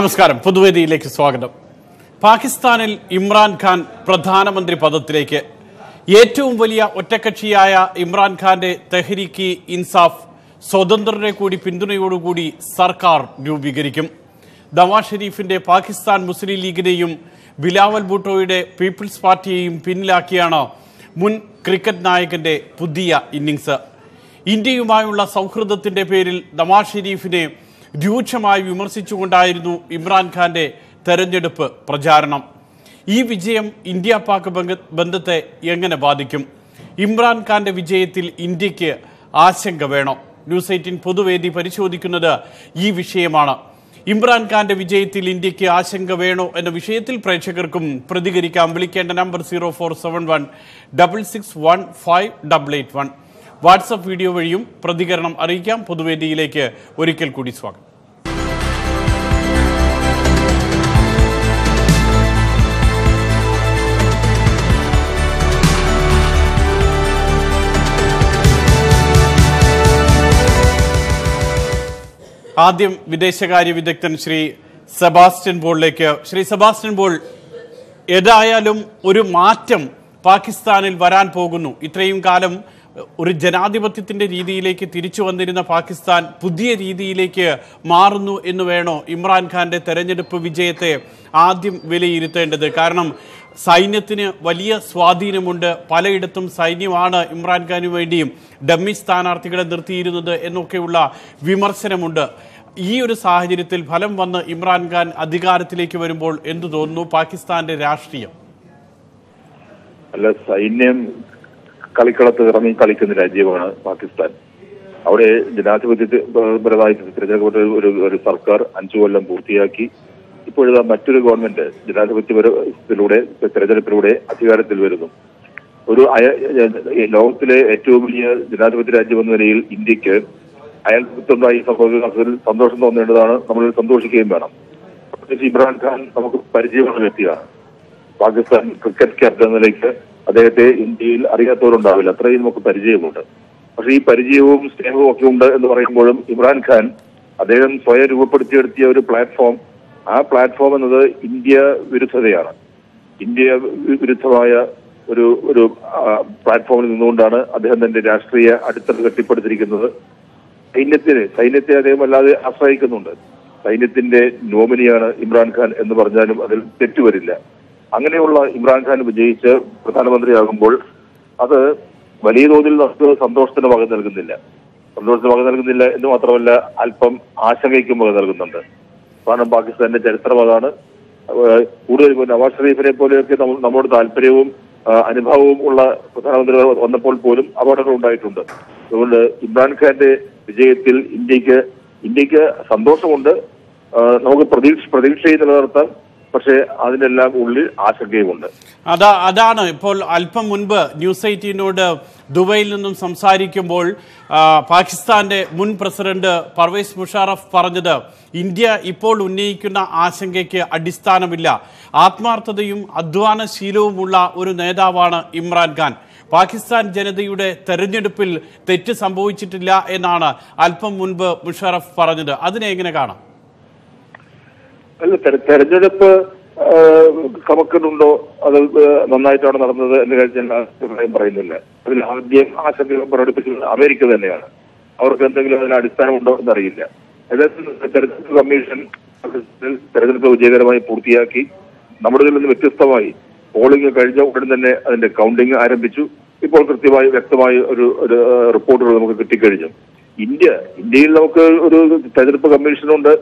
നമസ്കാരം. പൊതുവേദിയിലേക്ക് സ്വാഗതം. പാകിസ്ഥാനിൽ ഇമ്രാൻഖാൻ പ്രധാനമന്ത്രി പദത്തിലേക്ക്. ഏറ്റവും വലിയ ഒറ്റക്കക്ഷിയായ ഇമ്രാൻഖാന്റെ തെഹ്രീക്ക് ഇൻസാഫ് സ്വതന്ത്രരെ കൂടി പിന്തുണയോടുകൂടി സർക്കാർ രൂപീകരിക്കും. നവാസ് ഷെരീഫിന്റെ പാകിസ്ഥാൻ മുസ്ലിം ലീഗിനെയും ബിലാവൽ ഭൂട്ടോയുടെ പീപ്പിൾസ് പാർട്ടിയെയും പിന്നിലാക്കിയാണ് മുൻ ക്രിക്കറ്റ് നായകന്റെ പുതിയ ഇന്നിങ്സ് ഇന്ത്യയുമായുള്ള സൗഹൃദത്തിന്റെ പേരിൽ നവാസ് ഷെരീഫിനെ രൂക്ഷമായി വിമർശിച്ചുകൊണ്ടായിരുന്നു ഇമ്രാൻഖാന്റെ തെരഞ്ഞെടുപ്പ് പ്രചാരണം. ഈ വിജയം ഇന്ത്യ പാക് ബന്ധത്തെ എങ്ങനെ ബാധിക്കും? ഇമ്രാൻഖാന്റെ വിജയത്തിൽ ഇന്ത്യയ്ക്ക് ആശങ്ക വേണോ? ന്യൂസ് എയ്റ്റീൻ പൊതുവേദി പരിശോധിക്കുന്നത് ഈ വിഷയമാണ്. ഇമ്രാൻഖാന്റെ വിജയത്തിൽ ഇന്ത്യയ്ക്ക് ആശങ്ക വേണോ എന്ന വിഷയത്തിൽ പ്രേക്ഷകർക്കും പ്രതികരിക്കാം. വിളിക്കേണ്ട number zero four seven one double six one five double eight one. WhatsApp video വഴിയും പ്രതികരണം അറിയിക്കാം. പൊതുവേദിയിലേക്ക് ഒരിക്കൽ കൂടി സ്വാഗതം. ആദ്യം വിദേശകാര്യ വിദഗ്ധൻ ശ്രീ സെബാസ്റ്റ്യൻ ബോളിലേക്ക്. ശ്രീ സെബാസ്റ്റ്യൻ ബോൾ ഏതായാലും ഒരു മാറ്റം പാകിസ്ഥാനിൽ വരാൻ പോകുന്നു. ഇത്രയും കാലം ഒരു ജനാധിപത്യത്തിന്റെ രീതിയിലേക്ക് തിരിച്ചു വന്നിരുന്ന പാകിസ്ഥാൻ പുതിയ രീതിയിലേക്ക് മാറുന്നു എന്ന് വേണോ? ഇമ്രാൻഖാന്റെ തെരഞ്ഞെടുപ്പ് വിജയത്തെ ആദ്യം വിലയിരുത്തേണ്ടത്. കാരണം സൈന്യത്തിന് വലിയ സ്വാധീനമുണ്ട്. പലയിടത്തും സൈന്യമാണ് ഇമ്രാൻഖാനു വേണ്ടിയും ഡമ്മി സ്ഥാനാർത്ഥികളെ നിർത്തിയിരുന്നത് എന്നൊക്കെയുള്ള വിമർശനമുണ്ട്. ഈ ഒരു സാഹചര്യത്തിൽ ഫലം വന്ന് ഇമ്രാൻഖാൻ അധികാരത്തിലേക്ക് വരുമ്പോൾ എന്തു തോന്നുന്നു? പാകിസ്ഥാന്റെ രാഷ്ട്രീയം? അല്ല സൈന്യം കളിക്കളത്ത് ഇറങ്ങി കളിക്കുന്ന രാജ്യമാണ് പാകിസ്ഥാൻ. അവിടെ ജനാധിപത്യപരമായ തിരഞ്ഞെടുക്കപ്പെട്ട ഒരു ഒരു സർക്കാർ അഞ്ചു കൊല്ലം പൂർത്തിയാക്കി. ഇപ്പോഴത്തെ മറ്റൊരു ഗവൺമെന്റ് ജനാധിപത്യപരത്തിലൂടെ തെരഞ്ഞെടുപ്പിലൂടെ അധികാരത്തിൽ വരുന്നു. ഒരു ലോകത്തിലെ ഏറ്റവും വലിയ ജനാധിപത്യ രാജ്യം എന്ന നിലയിൽ ഇന്ത്യയ്ക്ക് അയൽപത്തുണ്ടായി സംഭവത്തിൽ സന്തോഷം തോന്നേണ്ടതാണ്. നമ്മൾ സന്തോഷിക്കുകയും വേണം. പ്രത്യേകിച്ച് ഇമ്രാൻഖാൻ നമുക്ക് പരിചയമുള്ള വ്യക്തിയാണ്. പാകിസ്ഥാൻ ക്രിക്കറ്റ് ക്യാപ്റ്റൻ എന്ന നിലയ്ക്ക് അദ്ദേഹത്തെ ഇന്ത്യയിൽ അറിയാത്തവരുണ്ടാവില്ല. അത്രയും നമുക്ക് പരിചയമുണ്ട്. പക്ഷേ ഈ പരിചയവും സ്നേഹവും ഒക്കെ ഉണ്ട് എന്ന് പറയുമ്പോഴും ഇമ്രാൻഖാൻ അദ്ദേഹം സ്വയം രൂപപ്പെടുത്തിയെടുത്തിയ ഒരു പ്ലാറ്റ്ഫോം. ആ പ്ലാറ്റ്ഫോം എന്നത് ഇന്ത്യ വിരുദ്ധതയാണ്. ഇന്ത്യ വിരുദ്ധമായ ഒരു ഒരു പ്ലാറ്റ്ഫോമിൽ നിന്നുകൊണ്ടാണ് അദ്ദേഹം തന്റെ രാഷ്ട്രീയ അടിത്തറ കെട്ടിപ്പടുത്തിരിക്കുന്നത്. സൈന്യത്തിന് സൈന്യത്തെ അദ്ദേഹം അല്ലാതെ ആശ്രയിക്കുന്നുണ്ട്. സൈന്യത്തിന്റെ നോമിനിയാണ് ഇമ്രാൻഖാൻ എന്ന് പറഞ്ഞാലും അതിൽ തെറ്റുവരില്ല അങ്ങനെയുള്ള ഇമ്രാൻഖാൻ വിജയിച്ച് പ്രധാനമന്ത്രിയാകുമ്പോൾ അത് വലിയ തോതിൽ നമുക്ക് സന്തോഷത്തിന് വക നൽകുന്നില്ല. സന്തോഷത്തിന് വക നൽകുന്നില്ല എന്ന് മാത്രമല്ല അല്പം ആശങ്കയ്ക്കും വക നൽകുന്നുണ്ട്. കാരണം പാകിസ്ഥാന്റെ ചരിത്രം. അതാണ് കൂടുതൽ നവാസ് ഷെരീഫിനെ പോലെയൊക്കെ നമ്മുടെ താല്പര്യവും അനുഭവവും ഉള്ള പ്രധാനമന്ത്രി വന്നപ്പോൾ പോലും അപകടങ്ങൾ ഉണ്ടായിട്ടുണ്ട്. അതുകൊണ്ട് ഇമ്രാൻഖാന്റെ വിജയത്തിൽ ഇന്ത്യയ്ക്ക് ഇന്ത്യയ്ക്ക് സന്തോഷമുണ്ട്. നമുക്ക് പ്രതീക്ഷ പ്രതീക്ഷയെ നിലനിർത്താൻ പക്ഷേ അതിനെല്ലാം ഉള്ളിൽ ആശങ്കയുമുണ്ട്. അതാ അതാണ് ഇപ്പോൾ അല്പം മുൻപ് ന്യൂസ് എയ്റ്റീനോട് ദുബൈയിൽ നിന്നും സംസാരിക്കുമ്പോൾ പാകിസ്ഥാന്റെ മുൻ പ്രസിഡന്റ് പർവേസ് മുഷാറഫ് പറഞ്ഞത് ഇന്ത്യ ഇപ്പോൾ ഉന്നയിക്കുന്ന ആശങ്കയ്ക്ക് അടിസ്ഥാനമില്ല. ആത്മാർത്ഥതയും അധ്വാനശീലവുമുള്ള ഒരു നേതാവാണ് ഇമ്രാൻഖാൻ പാകിസ്ഥാൻ ജനതയുടെ തെരഞ്ഞെടുപ്പിൽ തെറ്റ് സംഭവിച്ചിട്ടില്ല എന്നാണ് അല്പം മുൻപ് മുഷറഫ് പറഞ്ഞത്. അതിനെ എങ്ങനെ കാണാം? അല്ല തെര- തെരഞ്ഞെടുപ്പ് ആ, ക്രമക്കേടുണ്ടോ അത് നന്നായിട്ടാണ് നടന്നത് എന്ന് കഴിഞ്ഞാൽ അഭിപ്രായം പറയുന്നില്ല. അതിൽ ആദ്യം ആശങ്ക പ്രകടിപ്പിച്ചത് അമേരിക്ക തന്നെയാണ്. അവർക്ക് എന്തെങ്കിലും അതിന് അടിസ്ഥാനമുണ്ടോ എന്നറിയില്ല. തെരഞ്ഞെടുപ്പ് കമ്മീഷൻ തെരഞ്ഞെടുപ്പ് വിജയകരമായി പൂർത്തിയാക്കി നമ്മുടെ ഇതിൽ നിന്ന് വ്യത്യസ്തമായി പോളിംഗ് കഴിഞ്ഞ ഉടൻ തന്നെ അതിന്റെ കൗണ്ടിംഗ് ആരംഭിച്ചു. ഇപ്പോൾ കൃത്യമായി വ്യക്തമായ ഒരു ഒരു റിപ്പോർട്ടുകൾ നമുക്ക് കിട്ടിക്കഴിഞ്ഞു. ഇന്ത്യ ഇന്ത്യയിൽ നമുക്ക് ഒരു തെരഞ്ഞെടുപ്പ് കമ്മീഷനുണ്ട്.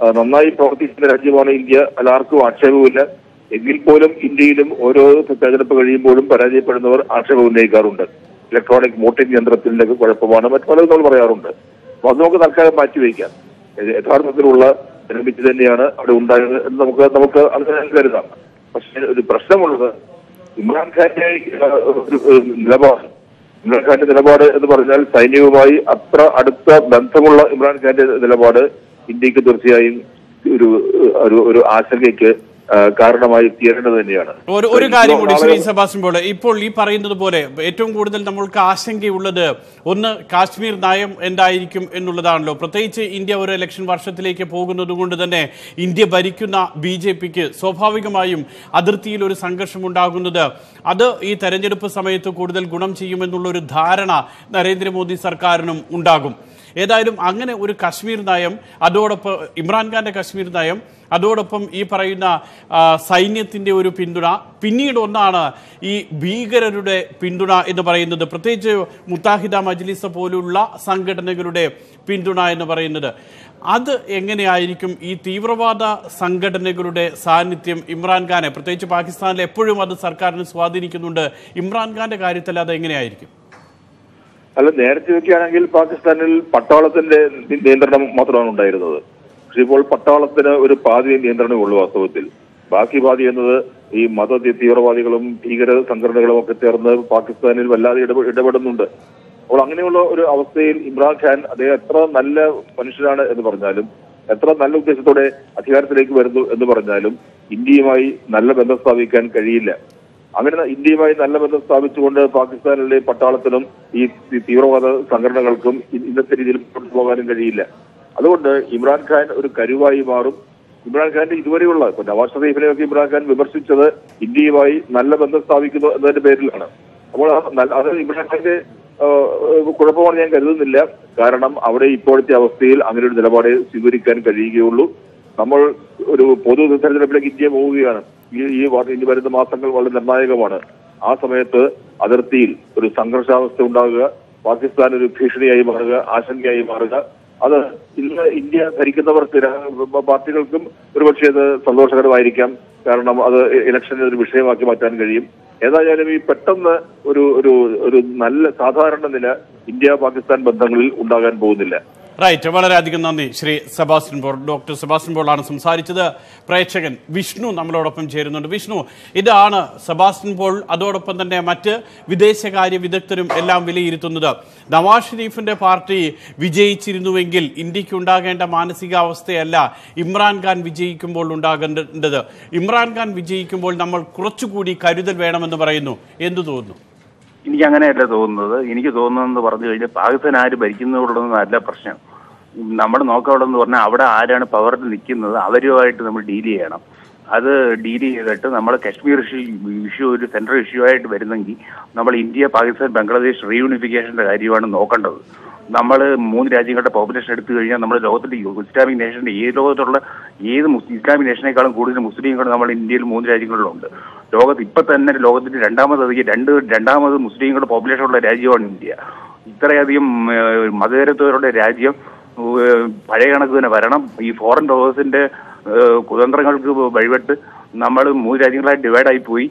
നന്നായി പ്രവർത്തിക്കുന്ന രാജ്യമാണ് ഇന്ത്യ. എല്ലാവർക്കും ആക്ഷേപമില്ല എങ്കിൽ പോലും ഇന്ത്യയിലും ഓരോ തെരഞ്ഞെടുപ്പ് കഴിയുമ്പോഴും പരാജയപ്പെടുന്നവർ ആക്ഷേപം ഉന്നയിക്കാറുണ്ട്. ഇലക്ട്രോണിക് വോട്ടിംഗ് യന്ത്രത്തിന്റെ കുഴപ്പമാണ്. മറ്റു പലതും നമ്മൾ പറയാറുണ്ട്. അപ്പൊ അത് നമുക്ക് തൽക്കാലം മാറ്റിവെക്കാം യഥാർത്ഥത്തിലുള്ള നിർമ്മിച്ച് തന്നെയാണ് അവിടെ ഉണ്ടായത് എന്ന് നമുക്ക് നമുക്ക് അങ്ങനെ കരുതാം. പക്ഷേ ഒരു പ്രശ്നമുള്ളത് ഇമ്രാൻഖാന്റെ നിലപാട്. ഇമ്രാൻഖാന്റെ നിലപാട് എന്ന് പറഞ്ഞാൽ സൈന്യവുമായി അത്ര അടുത്ത ബന്ധമുള്ള ഇമ്രാൻഖാന്റെ നിലപാട് ഇന്ത്യയ്ക്ക് തീർച്ചയായും ഒരു ഒരു ആശങ്കയ്ക്ക് കാരണമായി തീരേണ്ടത് തന്നെയാണ്. ഒരു കാര്യം കൂടി ശ്രീ സെബാസ്റ്റ്യൻ പോൾ ഇപ്പോൾ ഈ പറയുന്നത് പോലെ ഏറ്റവും കൂടുതൽ നമ്മൾക്ക് ആശങ്കയുള്ളത് ഒന്ന് കാശ്മീർ നയം എന്തായിരിക്കും എന്നുള്ളതാണല്ലോ. പ്രത്യേകിച്ച് ഇന്ത്യ ഒരു ഇലക്ഷൻ വർഷത്തിലേക്ക് പോകുന്നത് കൊണ്ട് തന്നെ ഇന്ത്യ ഭരിക്കുന്ന ബി ജെ പിക്ക് സ്വാഭാവികമായും അതിർത്തിയിൽ ഒരു സംഘർഷം ഉണ്ടാകുന്നത് അത് ഈ തെരഞ്ഞെടുപ്പ് സമയത്ത് കൂടുതൽ ഗുണം ചെയ്യുമെന്നുള്ള ഒരു ധാരണ നരേന്ദ്രമോദി സർക്കാരിനും ഉണ്ടാകും. ഏതായാലും അങ്ങനെ ഒരു കശ്മീർ നയം അതോടൊപ്പം ഇമ്രാൻഖാന്റെ കശ്മീർ നയം അതോടൊപ്പം ഈ പറയുന്ന സൈന്യത്തിന്റെ ഒരു പിന്തുണ പിന്നീട് ഒന്നാണ് ഈ ഭീകരരുടെ പിന്തുണ എന്ന് പറയുന്നത്. പ്രത്യേകിച്ച് മുത്താഹിദ മജ്ലിസ് പോലുള്ള സംഘടനകളുടെ പിന്തുണ എന്ന് പറയുന്നത്. അത് എങ്ങനെയായിരിക്കും ഈ തീവ്രവാദ സംഘടനകളുടെ സാന്നിധ്യം ഇമ്രാൻഖാനെ പ്രത്യേകിച്ച് പാകിസ്ഥാനിൽ എപ്പോഴും അത് സർക്കാരിനെ സ്വാധീനിക്കുന്നുണ്ട്. ഇമ്രാൻഖാന്റെ കാര്യത്തിൽ അത് എങ്ങനെയായിരിക്കും? അല്ല നേരത്തെ നോക്കുകയാണെങ്കിൽ പാകിസ്ഥാനിൽ പട്ടാളത്തിന്റെ നിയന്ത്രണം മാത്രമാണ് ഉണ്ടായിരുന്നത്. പക്ഷെ ഇപ്പോൾ പട്ടാളത്തിന് ഒരു പാതി നിയന്ത്രണമേ ഉള്ളൂ വാസ്തവത്തിൽ. ബാക്കി പാതി എന്നത് ഈ മത തീവ്രവാദികളും ഭീകര സംഘടനകളും ഒക്കെ ചേർന്ന് പാകിസ്ഥാനിൽ വല്ലാതെ ഇടപെ- ഇടപെടുന്നുണ്ട്. അപ്പോൾ അങ്ങനെയുള്ള ഒരു അവസ്ഥയിൽ ഇമ്രാൻഖാൻ അദ്ദേഹം എത്ര നല്ല മനുഷ്യനാണ് എന്ന് പറഞ്ഞാലും എത്ര നല്ല ഉദ്ദേശത്തോടെ അധികാരത്തിലേക്ക് വരുന്നു എന്ന് പറഞ്ഞാലും ഇന്ത്യയുമായി നല്ല ബന്ധം സ്ഥാപിക്കാൻ കഴിയില്ല. അങ്ങനെ ഇന്ത്യയുമായി നല്ല ബന്ധം സ്ഥാപിച്ചുകൊണ്ട് പാകിസ്ഥാനിലെ പട്ടാളത്തിനും ഈ തീവ്രവാദ സംഘടനകൾക്കും ഇന്നത്തെ രീതിയിൽ മുന്നോട്ട് പോകാനും കഴിയില്ല. അതുകൊണ്ട് ഇമ്രാൻഖാൻ ഒരു കരുവായി മാറും. ഇമ്രാൻഖാന്റെ ഇതുവരെയുള്ള ഇപ്പൊ നവാസ് ഷെറീഫിനെയൊക്കെ ഇമ്രാൻഖാൻ വിമർശിച്ചത് ഇന്ത്യയുമായി നല്ല ബന്ധം സ്ഥാപിക്കുന്നു എന്നതിന്റെ പേരിലാണ്. അപ്പോൾ അത് ഇമ്രാൻഖാന്റെ കുഴപ്പമാണ് ഞാൻ കരുതുന്നില്ല. കാരണം അവിടെ ഇപ്പോഴത്തെ അവസ്ഥയിൽ അങ്ങനെ ഒരു നിലപാട് സ്വീകരിക്കാൻ കഴിയുകയുള്ളൂ. നമ്മൾ ഒരു പൊതു തെരഞ്ഞെടുപ്പിലേക്ക് ഇന്ത്യ പോവുകയാണ്. ഈ ഈ ഇനി വരുന്ന മാസങ്ങൾ വളരെ നിർണായകമാണ്. ആ സമയത്ത് അതിർത്തിയിൽ ഒരു സംഘർഷാവസ്ഥ ഉണ്ടാകുക പാകിസ്ഥാൻ ഒരു ഭീഷണിയായി മാറുക ആശങ്കയായി മാറുക. അത് ഇന്ന് ഇന്ത്യ ഭരിക്കുന്നവർക്ക് ര- പാർട്ടികൾക്കും ഒരുപക്ഷെ അത് സന്തോഷകരമായിരിക്കാം. കാരണം അത് ഇലക്ഷനെ ഒരു വിഷയമാക്കി മാറ്റാൻ കഴിയും. ഏതായാലും ഈ പെട്ടെന്ന് ഒരു ഒരു ഒരു നല്ല സാധാരണ നില ഇന്ത്യ പാകിസ്ഥാൻ ബന്ധങ്ങളിൽ ഉണ്ടാകാൻ പോകുന്നില്ല. റൈറ്റ്. വളരെയധികം നന്ദി. Shri Sebastian Paul doctor Sebastian പോളാണ് സംസാരിച്ചത്. പ്രേക്ഷകൻ വിഷ്ണു നമ്മളോടൊപ്പം ചേരുന്നുണ്ട്. വിഷ്ണു ഇതാണ് സെബാസ്റ്റ്യൻ പോൾ അതോടൊപ്പം തന്നെ മറ്റ് വിദേശകാര്യ വിദഗ്ധരും എല്ലാം വിലയിരുത്തുന്നത്. നവാസ് ഷെരീഫിന്റെ പാർട്ടി വിജയിച്ചിരുന്നുവെങ്കിൽ ഇന്ത്യയ്ക്ക് ഉണ്ടാകേണ്ട മാനസികാവസ്ഥയല്ല ഇമ്രാൻഖാൻ വിജയിക്കുമ്പോൾ ഉണ്ടാകേണ്ടത്. ഇമ്രാൻഖാൻ വിജയിക്കുമ്പോൾ നമ്മൾ കുറച്ചുകൂടി കരുതൽ വേണമെന്ന് പറയുന്നു. എന്തു തോന്നുന്നു? എനിക്ക് അങ്ങനെയല്ല തോന്നുന്നത്. എനിക്ക് തോന്നുന്നതെന്ന് പറഞ്ഞു കഴിഞ്ഞാൽ പാകിസ്ഥാൻ ആര് ഭരിക്കുന്നതുള്ളതെന്നല്ല പ്രശ്നം. നമ്മൾ എന്ന് പറഞ്ഞാൽ അവിടെ ആരാണ് പവറിൽ നിൽക്കുന്നത് അവരുമായിട്ട് നമ്മൾ ഡീൽ ചെയ്യണം. അത് ഡീൽ ചെയ്തിട്ട് നമ്മൾ കശ്മീർ ഇഷ്യൂ ഇഷ്യൂ ഒരു സെൻട്രൽ ഇഷ്യൂ ആയിട്ട് വരുന്നെങ്കിൽ നമ്മൾ ഇന്ത്യ പാകിസ്ഥാൻ ബംഗ്ലാദേശ് റീയൂണിഫിക്കേഷന്റെ കാര്യമാണ് നോക്കേണ്ടത്. നമ്മൾ മൂന്ന് രാജ്യങ്ങളുടെ പോപ്പുലേഷൻ എടുത്തു കഴിഞ്ഞാൽ നമ്മുടെ ലോകത്തിന്റെ ഇസ്ലാമിക് നേഷന്റെ ഏത് ലോകത്തുള്ള ഏത് ഇസ്ലാമിക് നേഷനേക്കാളും കൂടുതൽ മുസ്ലിങ്ങൾ നമ്മൾ ഇന്ത്യയിൽ മൂന്ന് രാജ്യങ്ങളിലുണ്ട്. ലോകത്ത് ഇപ്പൊ തന്നെ ലോകത്തിന്റെ രണ്ടാമത് അധികം രണ്ട് രണ്ടാമത് മുസ്ലിങ്ങളുടെ പോപ്പുലേഷൻ ഉള്ള രാജ്യമാണ് ഇന്ത്യ. ഇത്രയധികം മതേരത്വരുടെ രാജ്യം പഴയ കണക്ക് തന്നെ വരണം. ഈ ഫോറിൻ പവേഴ്സിന്റെ ഏഹ്, കുതന്ത്രങ്ങൾക്ക് വഴിപെട്ട് നമ്മൾ മൂന്ന് രാജ്യങ്ങളായി ഡിവൈഡ് ആയി പോയി.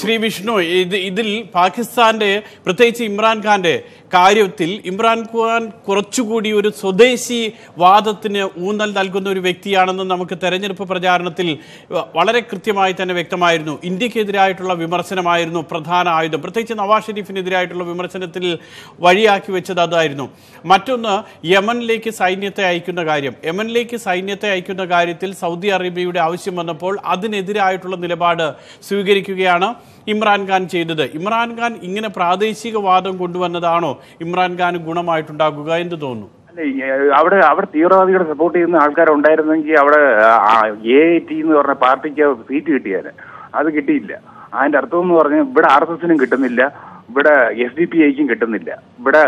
ശ്രീ വിഷ്ണു ഇത് ഇതിൽ പാകിസ്ഥാന്റെ പ്രത്യേകിച്ച് ഇമ്രാൻഖാന്റെ കാര്യത്തിൽ ഇമ്രാൻഖാൻ കുറച്ചുകൂടി ഒരു സ്വദേശി വാദത്തിന് ഊന്നൽ നൽകുന്ന ഒരു വ്യക്തിയാണെന്ന് നമുക്ക് തെരഞ്ഞെടുപ്പ് പ്രചാരണത്തിൽ വളരെ കൃത്യമായി തന്നെ വ്യക്തമായിരുന്നു. ഇന്ത്യക്കെതിരായിട്ടുള്ള വിമർശനമായിരുന്നു പ്രധാന ആയുധം. പ്രത്യേകിച്ച് നവാസ് ഷെരീഫിനെതിരായിട്ടുള്ള വിമർശനത്തിൽ വഴിയാക്കി വെച്ചത് അതായിരുന്നു. മറ്റൊന്ന് യമനിലേക്ക് സൈന്യത്തെ അയക്കുന്ന കാര്യം. യമനിലേക്ക് സൈന്യത്തെ അയക്കുന്ന കാര്യത്തിൽ സൗദി അറേബ്യയുടെ ആവശ്യം വന്നപ്പോൾ അതിനെതിരായിട്ടുള്ള നിലപാട് സ്വീകരിക്കുകയാണ്. ഇമ്രാൻഖാൻ ചെയ്തത്. ഇമ്രാൻഖാൻ ഇങ്ങനെ പ്രാദേശിക വാദം കൊണ്ടുവന്നതാണോ ഇമ്രാൻഖാന് ഗുണമായിട്ടുണ്ടാകുക എന്ന് തോന്നുന്നു? അവിടെ അവിടെ തീവ്രവാദികളെ സപ്പോർട്ട് ചെയ്യുന്ന ആൾക്കാരുണ്ടായിരുന്നെങ്കിൽ അവിടെ എ ടി എന്ന് പറഞ്ഞ പാർട്ടിക്ക് സീറ്റ് കിട്ടിയാൽ അത് കിട്ടിയില്ല. അതിന്റെ അർത്ഥം എന്ന് പറഞ്ഞാൽ ഇവിടെ ആർ എസ് എസിനും കിട്ടുന്നില്ല ഇവിടെ എസ് ഡി പി ഐക്കും കിട്ടുന്നില്ല. ഇവിടെ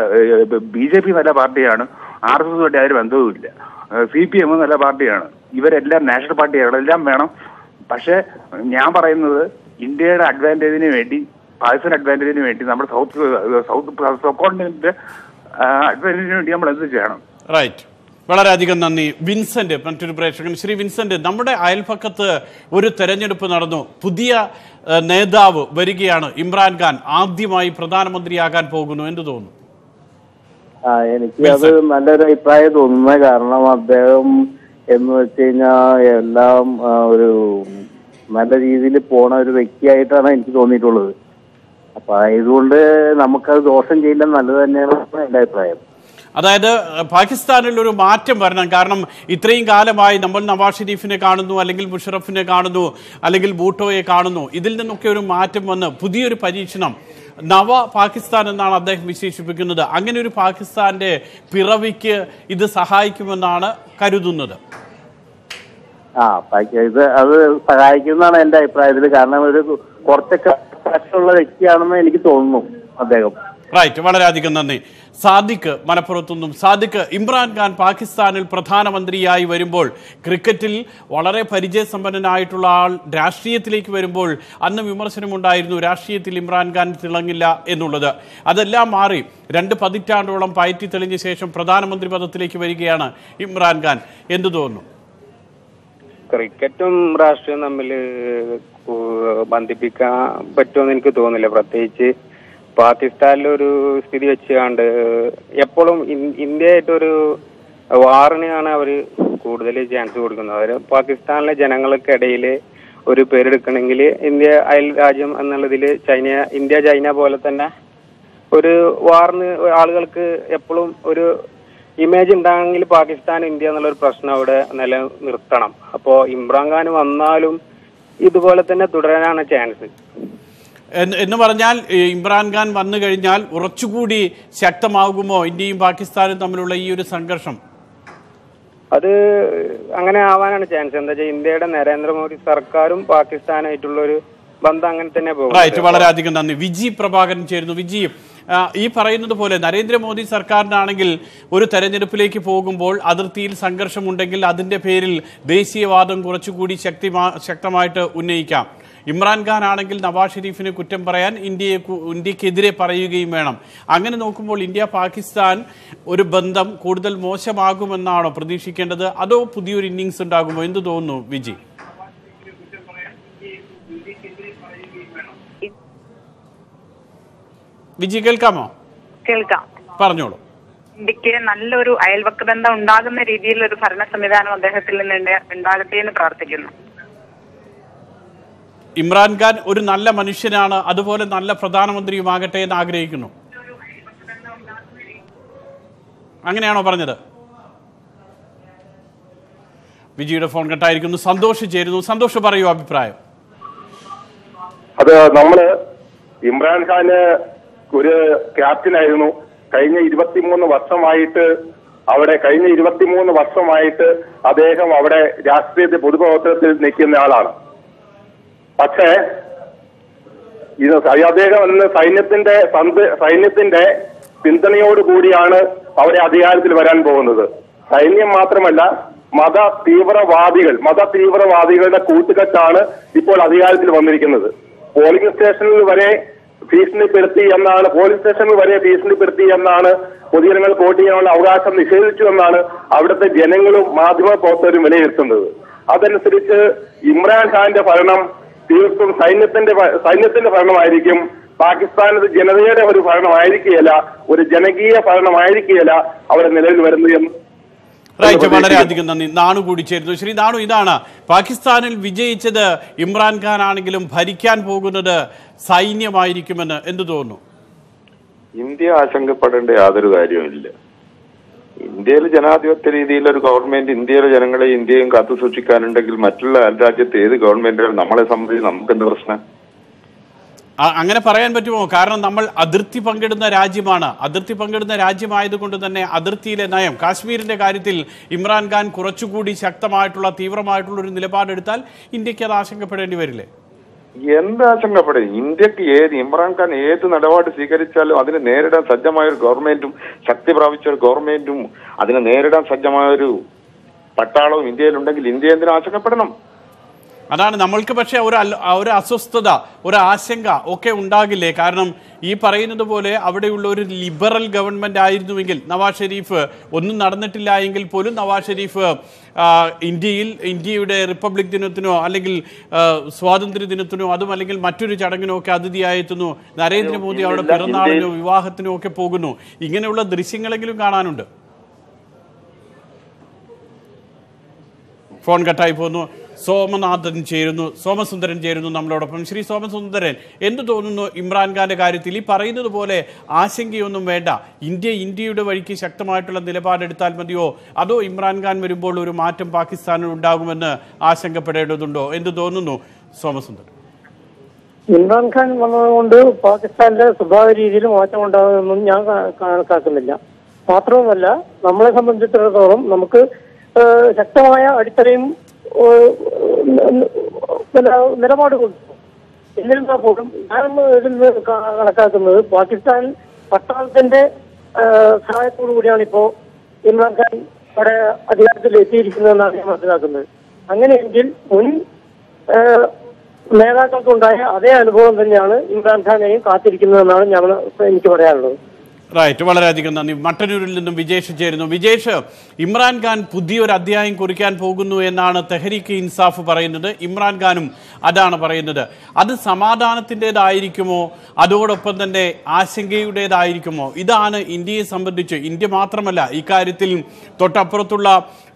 ബി ജെ പി നല്ല പാർട്ടിയാണ് ആർ എസ് എസുമായിട്ട് യാതൊരു ബന്ധവുമില്ല സി പി എം നല്ല പാർട്ടിയാണ്. ഇവരെല്ലാം നാഷണൽ പാർട്ടികളെല്ലാം വേണം. പക്ഷെ ഞാൻ പറയുന്നത് ഇന്ത്യയുടെ അഡ്വാന്റേജിന് വേണ്ടി പാകിസ്ഥാൻ അഡ്വാന്റേജിന് വേണ്ടി നമ്മുടെ സൗത്ത് സൗത്ത് സബ് കോണ്ടിനെന്റിന്റെ അഡ്വാന്റേജിന് വേണ്ടി നമ്മൾ എന്ത് ചെയ്യണം? റൈറ്റ് വളരെയധികം നന്ദി. വിൻസെന്റ് മറ്റൊരു പ്രേക്ഷകൻ. ശ്രീ വിൻസെന്റ് നമ്മുടെ അയൽപക്കത്ത് ഒരു തെരഞ്ഞെടുപ്പ് നടന്നു. പുതിയ നേതാവ് വരികയാണ് ഇമ്രാൻഖാൻ ആദ്യമായി പ്രധാനമന്ത്രിയാകാൻ പോകുന്നു. എന്ന് തോന്നുന്നു? ആ എനിക്ക് അത് നല്ലൊരു അഭിപ്രായം തോന്നുന്നത് കാരണം അദ്ദേഹം എന്ന് വെച്ച് കഴിഞ്ഞാൽ എല്ലാം ഒരു നല്ല രീതിയിൽ പോണ ഒരു വ്യക്തിയായിട്ടാണ് എനിക്ക് തോന്നിയിട്ടുള്ളത്. അപ്പൊ ആയതുകൊണ്ട് നമുക്കത് ദോഷം ചെയ്യില്ല നല്ലത് തന്നെയാണ് എന്റെ അഭിപ്രായം. അതായത് പാകിസ്ഥാനിൽ ഒരു മാറ്റം വരണം. കാരണം ഇത്രയും കാലമായി നമ്മൾ നവാസ് ഷെരീഫിനെ കാണുന്നു അല്ലെങ്കിൽ മുഷറഫിനെ കാണുന്നു അല്ലെങ്കിൽ ബൂട്ടോയെ കാണുന്നു. ഇതിൽ നിന്നൊക്കെ ഒരു മാറ്റം വന്ന് പുതിയൊരു പരീക്ഷണം. നവ പാകിസ്ഥാൻ എന്നാണ് അദ്ദേഹം വിശേഷിപ്പിക്കുന്നത്. അങ്ങനെ ഒരു പാകിസ്ഥാന്റെ പിറവിക്ക് ഇത് സഹായിക്കുമെന്നാണ് കരുതുന്നത്. ആ പാക്കേജ് അത് സഹായിക്കുന്നതാണ് എന്റെ അഭിപ്രായത്തിൽ കാരണം ഒരു കുറച്ചൊക്കെ ഉള്ള വ്യക്തിയാണെന്ന് എനിക്ക് തോന്നുന്നു അദ്ദേഹം. റൈറ്റ് വളരെയധികം നന്ദി. സാദിഖ് മലപ്പുറത്തുനിന്നും. സാദിഖ് ഇമ്രാൻഖാൻ പാകിസ്ഥാനിൽ പ്രധാനമന്ത്രിയായി വരുമ്പോൾ ക്രിക്കറ്റിൽ വളരെ പരിചയസമ്പന്നനായിട്ടുള്ള ആൾ രാഷ്ട്രീയത്തിലേക്ക് വരുമ്പോൾ അന്ന് വിമർശനമുണ്ടായിരുന്നു രാഷ്ട്രീയത്തിൽ ഇമ്രാൻഖാൻ തിളങ്ങില്ല എന്നുള്ളത്. അതെല്ലാം മാറി രണ്ട് പതിറ്റാണ്ടോളം പയറ്റി തെളിഞ്ഞ ശേഷം പ്രധാനമന്ത്രി പദത്തിലേക്ക് വരികയാണ് ഇമ്രാൻഖാൻ എന്തു തോന്നുന്നു? ക്രിക്കറ്റും രാഷ്ട്രീയവും തമ്മിൽ ബന്ധിപ്പിക്കാൻ പറ്റുമെന്ന് എനിക്ക് തോന്നുന്നില്ല. പ്രത്യേകിച്ച് പാകിസ്ഥാനിലൊരു സ്ഥിതി വെച്ചുകൊണ്ട് എപ്പോഴും ഇന്ത്യയായിട്ടൊരു വാറിനെയാണ് അവർ കൂടുതൽ ചാൻസ് കൊടുക്കുന്നത്. അവർ പാകിസ്ഥാനിലെ ജനങ്ങൾക്കിടയിൽ ഒരു പേരെടുക്കണമെങ്കിൽ ഇന്ത്യ അയൽ രാജ്യം എന്നുള്ളതിൽ ചൈന ഇന്ത്യ ചൈന പോലെ തന്നെ ഒരു വാറിന് ആളുകൾക്ക് എപ്പോഴും ഒരു ഇമേജ് ഉണ്ടാകണമെങ്കിൽ പാകിസ്ഥാൻ ഇന്ത്യ എന്നുള്ളൊരു പ്രശ്നം അവിടെ നിലനിർത്തണം. അപ്പോ ഇമ്രാൻഖാൻ വന്നാലും ഇതുപോലെ തന്നെ തുടരാനാണ് ചാൻസ് എന്ന് പറഞ്ഞാൽ ഇമ്രാൻഖാൻ വന്നു കഴിഞ്ഞാൽ ഉറച്ചുകൂടി ശക്തമാകുമോ ഇന്ത്യയും പാകിസ്ഥാനും തമ്മിലുള്ള ഈ ഒരു സംഘർഷം? അത് അങ്ങനെ ആവാനാണ് ചാൻസ് എന്താ വെച്ചാൽ ഇന്ത്യയുടെ നരേന്ദ്രമോദി സർക്കാരും പാകിസ്ഥാനായിട്ടുള്ള ഒരു ബന്ധം അങ്ങനെ തന്നെ പോകും റൈറ്റ് വളരെയധികം നന്ദി. വിജി പ്രഭാകരൻ ചേരുന്നു. വിജി ആ, ഈ പറയുന്നത് പോലെ നരേന്ദ്രമോദി സർക്കാരിനാണെങ്കിൽ ഒരു തെരഞ്ഞെടുപ്പിലേക്ക് പോകുമ്പോൾ അതിർത്തിയിൽ സംഘർഷമുണ്ടെങ്കിൽ അതിന്റെ പേരിൽ ദേശീയവാദം കുറച്ചുകൂടി ശക്തി ശക്തമായിട്ട് ഉന്നയിക്കാം. ഇമ്രാൻഖാൻ ആണെങ്കിൽ നവാസ് ഷെരീഫിന് കുറ്റം പറയാൻ ഇന്ത്യയെ ഇന്ത്യക്കെതിരെ പറയുകയും വേണം. അങ്ങനെ നോക്കുമ്പോൾ ഇന്ത്യ പാകിസ്ഥാൻ ഒരു ബന്ധം കൂടുതൽ മോശമാകുമെന്നാണോ പ്രതീക്ഷിക്കേണ്ടത്? അതോ പുതിയൊരു ഇന്നിങ്സ് ഉണ്ടാകുമോ? എന്ത് തോന്നുന്നു വിജി? വിജി കേൾക്കാമോ? കേൾക്കാം. പറഞ്ഞോളൂ. ഇന്ത്യയ്ക്ക് നല്ലൊരു അയൽവക്ക ബന്ധം ഉണ്ടാകുന്ന രീതിയിൽ ഒരു ഭരണ സംവിധാനം അദ്ദേഹത്തിൽ നിന്ന് ഉണ്ട- ഉണ്ടാകട്ടെ എന്ന് പ്രാർത്ഥിക്കുന്നു. ഇമ്രാൻഖാൻ ഒരു നല്ല മനുഷ്യനാണ് അതുപോലെ നല്ല പ്രധാനമന്ത്രിയുമാകട്ടെ എന്ന് ആഗ്രഹിക്കുന്നു. അങ്ങനെയാണോ പറഞ്ഞത്? വിജിയുടെ ഫോൺ കട്ടായിരിക്കുന്നു. സന്തോഷ് സന്തോഷം സന്തോഷ് പറയൂ അഭിപ്രായം. അത് നമ്മൾ ഇമ്രാൻഖാന് ഒരു ക്യാപ്റ്റൻ ആയിരുന്നു. കഴിഞ്ഞ ഇരുപത്തിമൂന്ന് വർഷമായിട്ട് അവിടെ കഴിഞ്ഞ ഇരുപത്തിമൂന്ന് വർഷമായിട്ട് അദ്ദേഹം അവിടെ രാഷ്ട്രീയത്തിൽ പൊതുപ്രവർത്തനത്തിൽ നിൽക്കുന്ന ആളാണ്. പക്ഷേ ഇത് അദ്ദേഹം ഇന്ന് സൈന്യത്തിന്റെ സൈന്യത്തിന്റെ പിന്തുണയോടുകൂടിയാണ് അവരെ അധികാരത്തിൽ വരാൻ പോകുന്നത്. സൈന്യം മാത്രമല്ല മത തീവ്രവാദികൾ മത തീവ്രവാദികളുടെ കൂട്ടുകെട്ടാണ് ഇപ്പോൾ അധികാരത്തിൽ വന്നിരിക്കുന്നത്. പോളിംഗ് സ്റ്റേഷനിൽ വരെ ഭീഷണിപ്പെടുത്തി എന്നാണ് പോലീസ് സ്റ്റേഷനിൽ വരെ ഭീഷണിപ്പെടുത്തി എന്നാണ് പൊതുജനങ്ങൾ വോട്ട് ചെയ്യാനുള്ള അവകാശം നിഷേധിച്ചു എന്നാണ് അവിടുത്തെ ജനങ്ങളും മാധ്യമ പ്രവർത്തകരും വിലയിരുത്തുന്നത്. അതനുസരിച്ച് ഇമ്രാൻഖാന്റെ ഭരണം തീർത്തും സൈന്യത്തിന്റെ സൈന്യത്തിന്റെ ഭരണമായിരിക്കും. പാകിസ്ഥാനത് ജനതയുടെ ഒരു ഭരണമായിരിക്കുകയില്ല ഒരു ജനകീയ ഭരണമായിരിക്കുകയില്ല അവിടെ നിലവിൽ വരുന്നത് റൈറ്റ് വളരെയധികം നന്ദി. നാണു കൂടി ചേരുന്നു. ശ്രീ നാണു ഇതാണ് പാകിസ്ഥാനിൽ വിജയിച്ചത് ഇമ്രാൻഖാൻ ആണെങ്കിലും ഭരിക്കാൻ പോകുന്നത് സൈന്യമായിരിക്കുമെന്ന് എന്തു തോന്നുന്നു? ഇന്ത്യ ആശങ്കപ്പെടേണ്ട യാതൊരു കാര്യവുമില്ല ഇന്ത്യയിൽ ജനാധിപത്യ രീതിയിൽ ഒരു ഗവൺമെന്റ് ഇന്ത്യയിലെ ജനങ്ങളെ ഇന്ത്യയും കാത്തു സൂക്ഷിക്കാനുണ്ടെങ്കിൽ മറ്റുള്ള രാജ്യത്തെ ഏത് ഗവൺമെന്റുകൾ നമ്മളെ സംബന്ധിച്ച് നമുക്ക് എന്ത് പ്രശ്നം? അങ്ങനെ പറയാൻ പറ്റുമോ? കാരണം നമ്മൾ അതിർത്തി പങ്കിടുന്ന രാജ്യമാണ്. അതിർത്തി പങ്കിടുന്ന രാജ്യമായതുകൊണ്ട് തന്നെ അതിർത്തിയിലെ നയം കാശ്മീരിന്റെ കാര്യത്തിൽ ഇമ്രാൻഖാൻ കുറച്ചുകൂടി ശക്തമായിട്ടുള്ള തീവ്രമായിട്ടുള്ള ഒരു നിലപാടെടുത്താൽ ഇന്ത്യയ്ക്ക് അത് ആശങ്കപ്പെടേണ്ടി വരില്ലേ? എന്ത് ആശങ്കപ്പെടും? ഇന്ത്യയ്ക്ക് ഏത് ഇമ്രാൻഖാൻ ഏത് നിലപാട് സ്വീകരിച്ചാലും അതിനെ നേരിടാൻ സജ്ജമായ ഒരു ഗവൺമെന്റും ശക്തി പ്രാപിച്ച ഒരു ഗവൺമെന്റും അതിനെ നേരിടാൻ സജ്ജമായ ഒരു പട്ടാളവും ഇന്ത്യയിലുണ്ടെങ്കിൽ ഇന്ത്യ എന്തിനും ആശങ്കപ്പെടണം? അതാണ് നമ്മൾക്ക് പക്ഷേ ഒരു ഒരു അസ്വസ്ഥത ഒരു ആശങ്ക ഒക്കെ ഉണ്ടാകില്ലേ? കാരണം ഈ പറയുന്നത് പോലെ അവിടെയുള്ള ഒരു ലിബറൽ ഗവൺമെന്റ് ആയിരുന്നുവെങ്കിൽ നവാസ് ഷെരീഫ് ഒന്നും നടന്നിട്ടില്ല എങ്കിൽ പോലും നവാസ് ഷെരീഫ് ഇന്ത്യയിൽ ഇന്ത്യയുടെ റിപ്പബ്ലിക് ദിനത്തിനോ അല്ലെങ്കിൽ സ്വാതന്ത്ര്യ ദിനത്തിനോ അതും അല്ലെങ്കിൽ മറ്റൊരു ചടങ്ങിനോ ഒക്കെ അതിഥിയായെത്തുന്നു. നരേന്ദ്രമോദി അവിടെ പിറന്നാളിനോ വിവാഹത്തിനോ ഒക്കെ പോകുന്നു. ഇങ്ങനെയുള്ള ദൃശ്യങ്ങളെങ്കിലും കാണാനുണ്ട്. ഫോൺ കട്ടായി പോകുന്നു സോമനാഥൻ ചേരുന്നു സോമസുന്ദരൻ ചേരുന്നു നമ്മളോടൊപ്പം. ശ്രീ സോമസുന്ദരൻ എന്തു തോന്നുന്നു ഇമ്രാൻഖാന്റെ കാര്യത്തിൽ? ഈ പറയുന്നത് പോലെ ആശങ്കയൊന്നും വേണ്ട. ഇന്ത്യ ഇന്ത്യയുടെ വഴിക്ക് ശക്തമായിട്ടുള്ള നിലപാടെടുത്താൽ മതിയോ? അതോ ഇമ്രാൻഖാൻ വരുമ്പോൾ ഒരു മാറ്റം പാകിസ്ഥാനിൽ ഉണ്ടാകുമെന്ന് ആശങ്കപ്പെടേണ്ടതുണ്ടോ? എന്ത് തോന്നുന്നു സോമസുന്ദരൻ? ഇമ്രാൻഖാൻ വന്നതുകൊണ്ട് പാകിസ്ഥാന്റെ സ്വഭാവ രീതിയിൽ മാറ്റം ഉണ്ടാകുമെന്നും ഞാൻ കണക്കാക്കുന്നില്ല. മാത്രവുമല്ല നമ്മളെ സംബന്ധിച്ചിടത്തോളം നമുക്ക് ശക്തമായ അടിത്തറയും നിലപാട് കൊടുത്തു എന്നിരുന്നാൽ പോലും ഞാൻ ഇതിൽ നിന്ന് കണക്കാക്കുന്നത് പാകിസ്ഥാൻ പട്ടാളത്തിന്റെ സഹായത്തോടു കൂടിയാണ് ഇപ്പോ ഇമ്രാൻഖാൻ അവിടെ അധികാരത്തിൽ എത്തിയിരിക്കുന്നതെന്നാണ് ഞാൻ മനസ്സിലാക്കുന്നത്. അങ്ങനെയെങ്കിൽ മുൻ നേതാക്കൾക്കുണ്ടായ അതേ അനുഭവം തന്നെയാണ് ഇമ്രാൻഖാനെയും കാത്തിരിക്കുന്നതെന്നാണ് ഞങ്ങൾ എനിക്ക് പറയാനുള്ളത്. റൈറ്റ് വളരെയധികം നന്ദി. മട്ടന്നൂരിൽ നിന്നും വിജേഷ് ചേരുന്നു. വിജേഷ് ഇമ്രാൻഖാൻ പുതിയൊരു അധ്യായം കുറിക്കാൻ പോകുന്നു എന്നാണ് തെഹരീക്ക് ഇൻസാഫ് പറയുന്നത്. ഇമ്രാൻഖാനും അതാണ് പറയുന്നത്. അത് സമാധാനത്തിന്റെതായിരിക്കുമോ? അതോടൊപ്പം തന്നെ ആശങ്കയുടേതായിരിക്കുമോ? ഇതാണ് ഇന്ത്യയെ സംബന്ധിച്ച് ഇന്ത്യ മാത്രമല്ല ഇക്കാര്യത്തിൽ തൊട്ടപ്പുറത്തുള്ള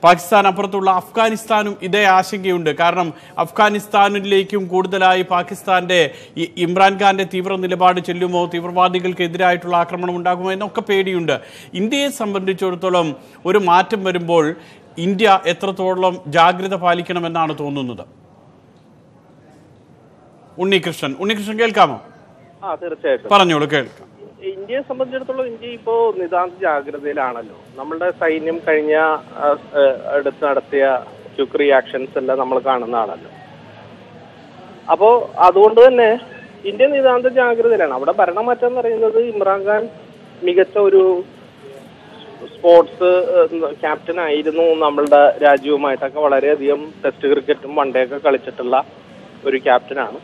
പാകിസ്ഥാൻ അപ്പുറത്തുള്ള അഫ്ഗാനിസ്ഥാനും ഇതേ ആശങ്കയുണ്ട്. കാരണം അഫ്ഗാനിസ്ഥാനിലേക്കും കൂടുതലായി പാകിസ്ഥാന്റെ ഈ ഇമ്രാൻഖാന്റെ തീവ്ര നിലപാട് ചെല്ലുമോ തീവ്രവാദികൾക്കെതിരായിട്ടുള്ള ആക്രമണം ഉണ്ടാകുമോ എന്നൊക്കെ പേടിയുണ്ട്. ഇന്ത്യയെ സംബന്ധിച്ചിടത്തോളം ഒരു മാറ്റം വരുമ്പോൾ ഇന്ത്യ എത്രത്തോളം ജാഗ്രത പാലിക്കണമെന്നാണ് തോന്നുന്നത്? ഉണ്ണികൃഷ്ണൻ. ഉണ്ണികൃഷ്ണൻ കേൾക്കാമോ? പറഞ്ഞോളൂ കേൾക്കാം. ഇന്ത്യയെ സംബന്ധിച്ചിടത്തോളം ഇന്ത്യ ഇപ്പോ നിതാന്ത ജാഗ്രതയിലാണല്ലോ. നമ്മളുടെ സൈന്യം കഴിഞ്ഞ അടുത്ത് നടത്തിയ ക്യുക്ക് റിയാക്ഷൻസ് എല്ലാം നമ്മൾ കാണുന്നതാണല്ലോ. അപ്പോ അതുകൊണ്ട് തന്നെ ഇന്ത്യ നിതാന്ത ജാഗ്രതയിലാണ്. അവിടെ ഭരണമാറ്റം എന്ന് പറയുന്നത് ഇമ്രാൻഖാൻ മികച്ച ഒരു സ്പോർട്സ് ക്യാപ്റ്റൻ ആയിരുന്നു നമ്മളുടെ രാജ്യവുമായിട്ടൊക്കെ വളരെയധികം ടെസ്റ്റ് ക്രിക്കറ്റും വൺഡേ ഒക്കെ കളിച്ചിട്ടുള്ള ഒരു ക്യാപ്റ്റനാണ്.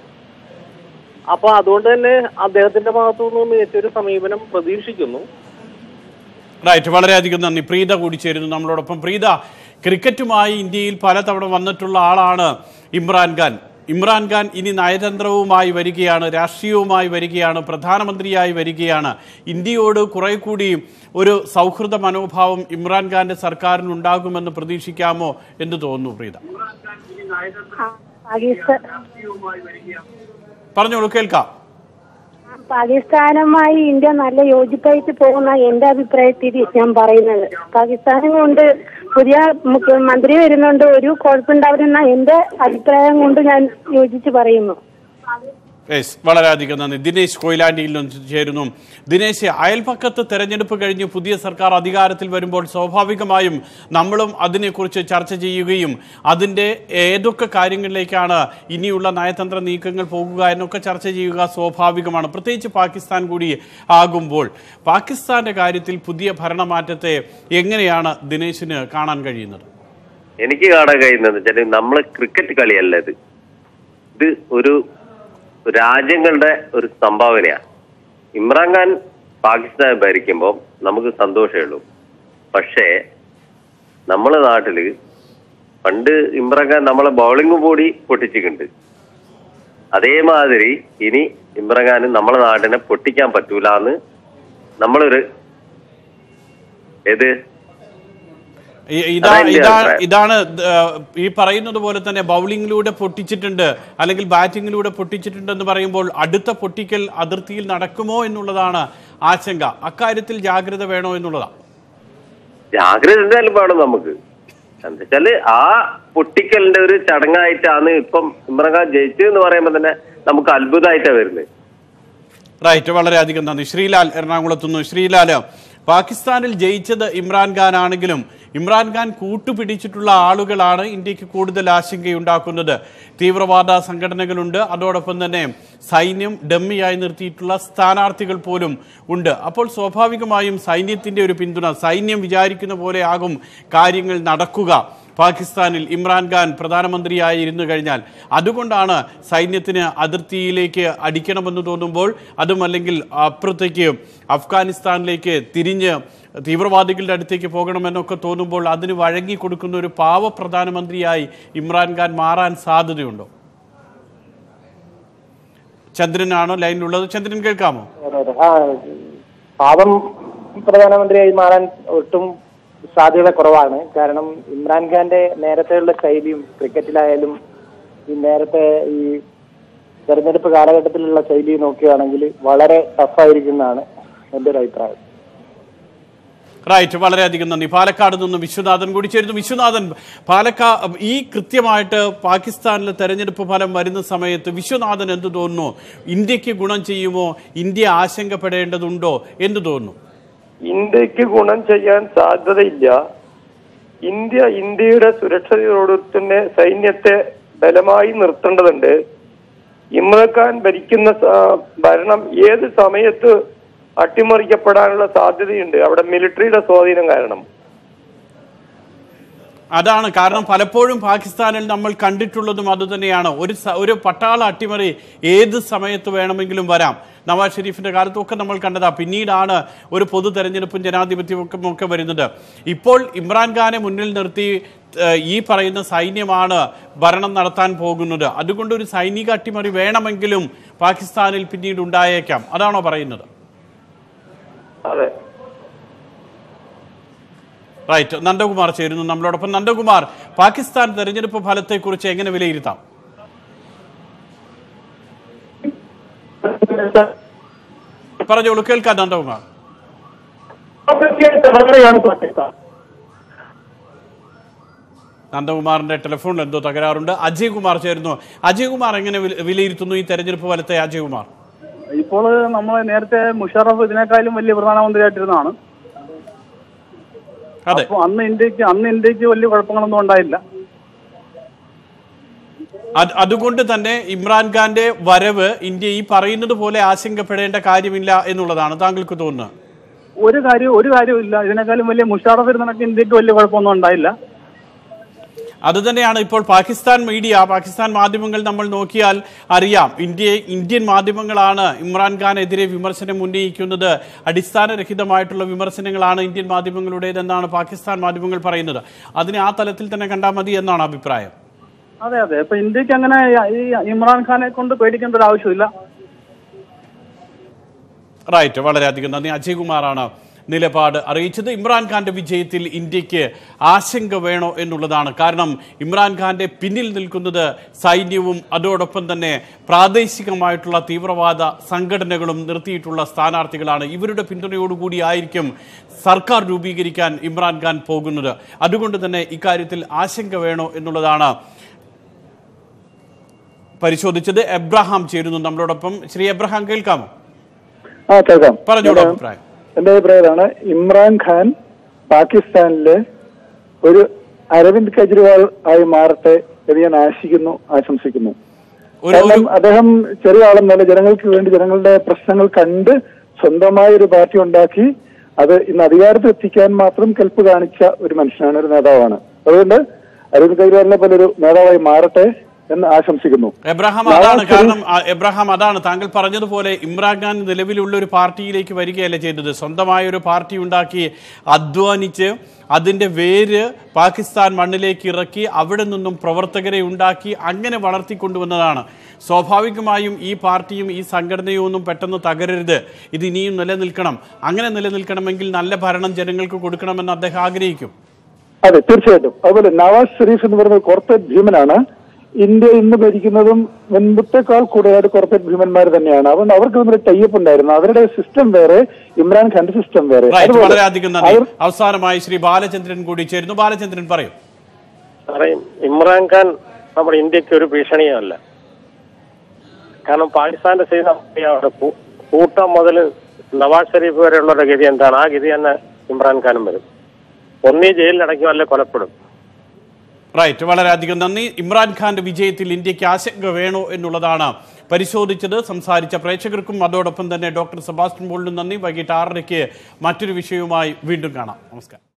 അപ്പൊ അതുകൊണ്ട് തന്നെ അദ്ദേഹത്തിന്റെ ഭാഗത്തു നിന്നും മികച്ചൊരു സമീപനം പ്രതീക്ഷിക്കുന്നു. റൈറ്റ് വളരെയധികം നന്ദി. പ്രീത കൂടി ചേരുന്നു നമ്മളോടൊപ്പം. പ്രീത ക്രിക്കറ്റുമായി ഇന്ത്യയിൽ പലതവണ വന്നിട്ടുള്ള ആളാണ് ഇമ്രാൻഖാൻ ഇമ്രാൻഖാൻ ഇനി നയതന്ത്രവുമായി വരികയാണ് രാഷ്ട്രീയവുമായി വരികയാണ് പ്രധാനമന്ത്രിയായി വരികയാണ്. ഇന്ത്യയോട് കുറെ കൂടി ഒരു സൗഹൃദ മനോഭാവം ഇമ്രാൻഖാന്റെ സർക്കാരിന് ഉണ്ടാകുമെന്ന് പ്രതീക്ഷിക്കാമോ എന്ന് തോന്നുന്നു പ്രീത. പറഞ്ഞോളൂ കേൾക്കാം. പാകിസ്ഥാനുമായി ഇന്ത്യ നല്ല യോജിപ്പായിട്ട് പോകുന്ന എന്റെ അഭിപ്രായത്തിൽ ഞാൻ പറയുന്നത്. പാകിസ്ഥാനും കൊണ്ട് പുതിയ മുഖ്യമന്ത്രി വരുന്നുണ്ട് ഒരു കുഴപ്പമുണ്ടാവില്ലെന്ന എന്റെ അഭിപ്രായം കൊണ്ട് ഞാൻ യോജിച്ച് പറയുന്നു. യെസ് വളരെയധികം നന്ദി. ദിനേശ് കൊയിലാണ്ടിയിൽ നിന്ന് ചേരുന്നു. ദിനേശ് അയൽപക്കത്ത് തെരഞ്ഞെടുപ്പ് കഴിഞ്ഞ് പുതിയ സർക്കാർ അധികാരത്തിൽ വരുമ്പോൾ സ്വാഭാവികമായും നമ്മളും അതിനെക്കുറിച്ച് ചർച്ച ചെയ്യുകയും അതിന്റെ ഏതൊക്കെ കാര്യങ്ങളിലേക്കാണ് ഇനിയുള്ള നയതന്ത്ര നീക്കങ്ങൾ പോകുക എന്നൊക്കെ ചർച്ച ചെയ്യുക സ്വാഭാവികമാണ്. പ്രത്യേകിച്ച് പാകിസ്ഥാൻ കൂടി ആകുമ്പോൾ പാകിസ്ഥാന്റെ കാര്യത്തിൽ പുതിയ ഭരണമാറ്റത്തെ എങ്ങനെയാണ് ദിനേശിന് കാണാൻ കഴിയുന്നത്? എനിക്ക് കാണാൻ കഴിയുന്നത് നമ്മൾ ക്രിക്കറ്റ് കളിയല്ല ഇത്. ഇത് ഒരു രാജ്യങ്ങളുടെ ഒരു സംഭാവനയാണ്. ഇമ്രാൻഖാൻ പാകിസ്ഥാൻ ഭരിക്കുമ്പോൾ നമുക്ക് സന്തോഷമേ ഉള്ളൂ പക്ഷേ നമ്മളെ നാട്ടിൽ പണ്ട് ഇമ്രാൻഖാൻ നമ്മളെ ബൗളിംഗ് കൂടി പൊട്ടിച്ചിട്ടുണ്ട്. അതേമാതിരി ഇനി ഇമ്രാൻഖാന് നമ്മളെ നാടിനെ പൊട്ടിക്കാൻ പറ്റൂല എന്ന് നമ്മളൊരു ഏത് ഇതാണ് ഈ പറയുന്നത് പോലെ തന്നെ ബൗളിംഗിലൂടെ പൊട്ടിച്ചിട്ടുണ്ട് അല്ലെങ്കിൽ ബാറ്റിംഗിലൂടെ പൊട്ടിച്ചിട്ടുണ്ട് എന്ന് പറയുമ്പോൾ അടുത്ത പൊട്ടിക്കൽ അതിർത്തിയിൽ നടക്കുമോ എന്നുള്ളതാണ് ആശങ്ക. അക്കാര്യത്തിൽ ജാഗ്രത വേണോ എന്നുള്ളതാണ് ജാഗ്രത എന്തായാലും വേണം നമുക്ക്. എന്താച്ചാൽ ആ പൊട്ടിക്കലിന്റെ ഒരു ചടങ്ങായിട്ടാണ് ഇപ്പം ഇമ്രാൻഖാൻ ജയിച്ചു എന്ന് പറയുമ്പോ തന്നെ നമുക്ക് അത്ഭുതമായിട്ടാണ് വരുന്നത്. റൈറ്റ് വളരെയധികം നന്ദി. ശ്രീലാൽ എറണാകുളത്തുനിന്ന് ശ്രീലാൽ പാകിസ്ഥാനിൽ ജയിച്ചത് ഇമ്രാൻഖാൻ ആണെങ്കിലും ഇമ്രാൻഖാൻ കൂട്ടുപിടിച്ചിട്ടുള്ള ആളുകളാണ് ഇന്ത്യയ്ക്ക് കൂടുതൽ ആശങ്കയുണ്ടാക്കുന്നത്. തീവ്രവാദ സംഘടനകളുണ്ട്. അതോടൊപ്പം തന്നെ സൈന്യം ഡമ്മിയായി നിർത്തിയിട്ടുള്ള സ്ഥാനാർത്ഥികൾ പോലും ഉണ്ട്. അപ്പോൾ സ്വാഭാവികമായും സൈന്യത്തിന്റെ ഒരു പിന്തുണ സൈന്യം വിചാരിക്കുന്ന പോലെ ആകും കാര്യങ്ങൾ നടക്കുക. പാകിസ്ഥാനിൽ ഇമ്രാൻഖാൻ പ്രധാനമന്ത്രിയായി ഇരുന്നു കഴിഞ്ഞാൽ അതുകൊണ്ടാണ് സൈന്യത്തിന് അതിർത്തിയിലേക്ക് അടിക്കണമെന്ന് തോന്നുമ്പോൾ അതുമല്ലെങ്കിൽ അപ്പുറത്തേക്ക് അഫ്ഗാനിസ്ഥാനിലേക്ക് തിരിഞ്ഞ് തീവ്രവാദികളുടെ അടുത്തേക്ക് പോകണമെന്നൊക്കെ തോന്നുമ്പോൾ അതിന് വഴങ്ങി കൊടുക്കുന്ന ഒരു പാവ പ്രധാനമന്ത്രിയായി ഇമ്രാൻഖാൻ മാറാൻ സാധ്യതയുണ്ടോ? ചന്ദ്രനാണോ ലൈനിലുള്ളത്? ചന്ദ്രൻ കേൾക്കാമോ? പാവം പ്രധാനമന്ത്രിയായി മാറാൻ ഒട്ടും സാധ്യത കുറവാണ്. കാരണം ഇമ്രാൻഖാന്റെ നേരത്തെയുള്ള ശൈലിയും ക്രിക്കറ്റിലായാലും ഈ നേരത്തെ ഈ തെരഞ്ഞെടുപ്പ് കാലഘട്ടത്തിലുള്ള ശൈലി നോക്കുകയാണെങ്കിൽ വളരെ ടഫായിരിക്കുന്നതാണ് എന്റെ ഒരു അഭിപ്രായം. റൈറ്റ്. വളരെയധികം നന്ദി. പാലക്കാട് നിന്ന് വിശ്വനാഥൻ കൂടി ചേരുന്നു. വിശ്വനാഥൻ പാലക്കാ ഈ കൃത്യമായിട്ട് പാകിസ്ഥാനിലെ തെരഞ്ഞെടുപ്പ് ഫലം വരുന്ന സമയത്ത് വിശ്വനാഥൻ എന്ത് തോന്നുന്നു? ഇന്ത്യയ്ക്ക് ഗുണം ചെയ്യുമോ? ഇന്ത്യ ആശങ്കപ്പെടേണ്ടതുണ്ടോ എന്ന് തോന്നുന്നു? ഇന്ത്യയ്ക്ക് ഗുണം ചെയ്യാൻ സാധ്യതയില്ല. ഇന്ത്യ ഇന്ത്യയുടെ സുരക്ഷയോട് തന്നെ സൈന്യത്തെ ബലമായി നിർത്തേണ്ടതുണ്ട്. ഇമ്രാൻ ഭരിക്കുന്ന ഭരണം ഏത് സമയത്ത് അട്ടിമറിക്കപ്പെടാനുള്ള സാധ്യതയുണ്ട്. അവിടെ മിലിറ്ററിയുടെ സ്വാധീനം കാരണം. അതാണ് കാരണം പലപ്പോഴും പാകിസ്ഥാനിൽ നമ്മൾ കണ്ടിട്ടുള്ളതും അതുതന്നെയാണ്. ഒരു ഒരു പട്ടാള അട്ടിമറി ഏത് സമയത്ത് വേണമെങ്കിലും വരാം. നവാസ് ഷെരീഫിന്റെ കാലത്തൊക്കെ നമ്മൾ കണ്ടതാ. പിന്നീടാണ് ഒരു പൊതു തെരഞ്ഞെടുപ്പും ജനാധിപത്യവും ഒക്കെ വരുന്നത്. ഇപ്പോൾ ഇമ്രാൻഖാനെ മുന്നിൽ നിർത്തി ഈ പറയുന്ന സൈന്യമാണ് ഭരണം നടത്താൻ പോകുന്നത്. അതുകൊണ്ട് ഒരു സൈനിക അട്ടിമറി വേണമെങ്കിലും പാകിസ്ഥാനിൽ പിന്നീട് ഉണ്ടായേക്കാം. അതാണോ പറയുന്നത്? റൈറ്റ് നന്ദകുമാർ ചേരുന്നു നമ്മളോടൊപ്പം. നന്ദകുമാർ പാകിസ്ഥാൻ തെരഞ്ഞെടുപ്പ് ഫലത്തെക്കുറിച്ച് എങ്ങനെ വിലയിരുത്താം? പറഞ്ഞോളൂ കേൾക്കാം നന്ദകുമാർ. നന്ദകുമാറിന്റെ ടെലിഫോണിൽ എന്തോ തകരാറുണ്ട്. അജയ് കുമാർ ചേരുന്നു. അജയ് കുമാർ എങ്ങനെ വിലയിരുത്തുന്നു ഈ തെരഞ്ഞെടുപ്പ് ഫലത്തെ? അജയ് കുമാർ ഇപ്പോൾ നമ്മൾ നേരത്തെ മുഷറഫ് ഇതിനേക്കാളും വലിയ പ്രധാനമന്ത്രിയായിട്ടിരുന്നതാണ്. അപ്പൊ അന്ന് ഇന്ത്യയ്ക്ക് അന്ന് ഇന്ത്യയ്ക്ക് വലിയ കുഴപ്പങ്ങളൊന്നും ഉണ്ടായില്ല. അത് അതുകൊണ്ട് തന്നെ ഇമ്രാൻഖാന്റെ വരവ് ഇന്ത്യ ഈ പറയുന്നത് പോലെ ആശങ്കപ്പെടേണ്ട കാര്യമില്ല എന്നുള്ളതാണ് താങ്കൾക്ക് തോന്നുന്നത്? ഒരു കാര്യം ഒരു കാര്യമില്ല ഇതിനേക്കാളും വലിയ മുഷാറഫ് ഇരുന്നതൊക്കെ ഇന്ത്യയ്ക്ക് വലിയ കുഴപ്പമൊന്നും ഉണ്ടായില്ല. അതുതന്നെയാണ് ഇപ്പോൾ പാകിസ്ഥാൻ മീഡിയ പാകിസ്ഥാൻ മാധ്യമങ്ങൾ നമ്മൾ നോക്കിയാൽ അറിയാം. ഇന്ത്യ ഇന്ത്യൻ മാധ്യമങ്ങളാണ് ഇമ്രാൻഖാനെതിരെ വിമർശനം ഉന്നയിക്കുന്നത്. അടിസ്ഥാനരഹിതമായിട്ടുള്ള വിമർശനങ്ങളാണ് ഇന്ത്യൻ മാധ്യമങ്ങളുടേതെന്നാണ് പാകിസ്ഥാൻ മാധ്യമങ്ങൾ പറയുന്നത്. അതിനെ ആ തലത്തിൽ തന്നെ കണ്ടാൽ മതി എന്നാണ് അഭിപ്രായം. അതെ അതെ. ഇപ്പൊ ഇന്ത്യയ്ക്ക് അങ്ങനെ ഈ ഇമ്രാൻഖാനെ കൊണ്ട് പേടിക്കേണ്ട ഒരു ആവശ്യമില്ല. റൈറ്റ്. വളരെയധികം നന്ദി. അജയ് കുമാറാണ് നിലപാട് അറിയിച്ചത് ഇമ്രാൻഖാന്റെ വിജയത്തിൽ ഇന്ത്യയ്ക്ക് ആശങ്ക വേണോ എന്നുള്ളതാണ്. കാരണം ഇമ്രാൻഖാന്റെ പിന്നിൽ നിൽക്കുന്നത് സൈന്യവും അതോടൊപ്പം തന്നെ പ്രാദേശികമായിട്ടുള്ള തീവ്രവാദ സംഘടനകളും നിർത്തിയിട്ടുള്ള സ്ഥാനാർത്ഥികളാണ്. ഇവരുടെ പിന്തുണയോടുകൂടി ആയിരിക്കും സർക്കാർ രൂപീകരിക്കാൻ ഇമ്രാൻഖാൻ പോകുന്നത്. അതുകൊണ്ട് തന്നെ ഇക്കാര്യത്തിൽ ആശങ്ക വേണോ എന്നുള്ളതാണ് പരിശോധിച്ചത്. എബ്രഹാം ചേരുന്നു നമ്മളോടൊപ്പം. ശ്രീ എബ്രഹാം കേൾക്കാമോ പറഞ്ഞോളൂ കേൾക്കാം അഭിപ്രായം എന്റെ അഭിപ്രായമാണ് ഇമ്രാൻ ഖാൻ പാകിസ്ഥാനിലെ ഒരു അരവിന്ദ് കെജ്രിവാൾ ആയി മാറട്ടെ എന്ന് ഞാൻ ആശിക്കുന്നു ആശംസിക്കുന്നു. കാരണം അദ്ദേഹം ചെറിയ ആളെന്നല്ല ജനങ്ങൾക്ക് വേണ്ടി ജനങ്ങളുടെ പ്രശ്നങ്ങൾ കണ്ട് സ്വന്തമായ ഒരു പാർട്ടി ഉണ്ടാക്കി അത് ഇന്ന് അധികാരത്തിൽ എത്തിക്കാൻ മാത്രം കെൽപ്പ് കാണിച്ച ഒരു മനുഷ്യനാണ് ഒരു നേതാവാണ്. അതുകൊണ്ട് അരവിന്ദ് കെജ്രിവാളിനെ പോലെ ഒരു നേതാവായി മാറട്ടെ എന്ന് ആശംസിക്കുന്നു. എബ്രഹാം അതാണ് കാരണം എബ്രഹാം അതാണ്. താങ്കൾ പറഞ്ഞതുപോലെ ഇമ്രാൻഖാൻ നിലവിലുള്ള ഒരു പാർട്ടിയിലേക്ക് വരികയല്ല ചെയ്തത്. സ്വന്തമായ ഒരു പാർട്ടി ഉണ്ടാക്കി അധ്വാനിച്ച് അതിന്റെ വേര് പാകിസ്ഥാൻ മണ്ണിലേക്ക് ഇറക്കി അവിടെ നിന്നും പ്രവർത്തകരെ ഉണ്ടാക്കി അങ്ങനെ വളർത്തിക്കൊണ്ടുവന്നതാണ്. സ്വാഭാവികമായും ഈ പാർട്ടിയും ഈ സംഘടനയും ഒന്നും പെട്ടെന്ന് തകരരുത്. ഇത് ഇനിയും നിലനിൽക്കണം. അങ്ങനെ നിലനിൽക്കണമെങ്കിൽ നല്ല ഭരണം ജനങ്ങൾക്ക് കൊടുക്കണമെന്ന് അദ്ദേഹം ആഗ്രഹിക്കും. അതെ തീർച്ചയായിട്ടും. അതുപോലെ നവാസ് ഷെരീഫ് എന്ന് പറയുന്നത് കോർപ്പറേറ്റ് ഭീമനാണ് ഇന്ത്യ ഇന്ന് ഭരിക്കുന്നതും മുൻപത്തെക്കാൾ കൂടുതലായിട്ട് കോർപ്പറേറ്റ് ഭീമന്മാർ തന്നെയാണ്. അതുകൊണ്ട് അവർക്ക് തമ്മിൽ ടൈപ്പ് ഉണ്ടായിരുന്നു. അവരുടെ സിസ്റ്റം വേറെ ഇമ്രാൻഖാന്റെ സിസ്റ്റം വേറെ. വളരെയധികം അവസാനമായി ശ്രീ ബാലചന്ദ്രൻ കൂടി ചേരുന്നു. ബാലചന്ദ്രൻ പറയും. സാറേ ഇമ്രാൻഖാൻ നമ്മുടെ ഇന്ത്യയ്ക്ക് ഒരു ഭീഷണിയല്ല കാരണം പാകിസ്ഥാന്റെ ചെയ്ത അവിടെ കൂട്ടം മുതൽ നവാസ് ഷെരീഫ് വരെയുള്ളവരുടെ ഗതി എന്താണ്? ആ ഗതി തന്നെ ഇമ്രാൻഖാനും വരും. ഒന്നീ ജയിലിലടയ്ക്കും അല്ലെ കൊലപ്പെടും റൈറ്റ്. വളരെയധികം നന്ദി. ഇമ്രാൻഖാന്റെ വിജയത്തിൽ ഇന്ത്യയ്ക്ക് ആശങ്ക വേണോ എന്നുള്ളതാണ് പരിശോധിച്ചത് സംസാരിച്ച പ്രേക്ഷകർക്കും അതോടൊപ്പം തന്നെ ഡോക്ടർ സെബാസ്റ്റ്യൻ ബോളിനും നന്ദി. വൈകിട്ട് ആറരയ്ക്ക് മറ്റൊരു വിഷയവുമായി വീണ്ടും കാണാം. നമസ്കാരം.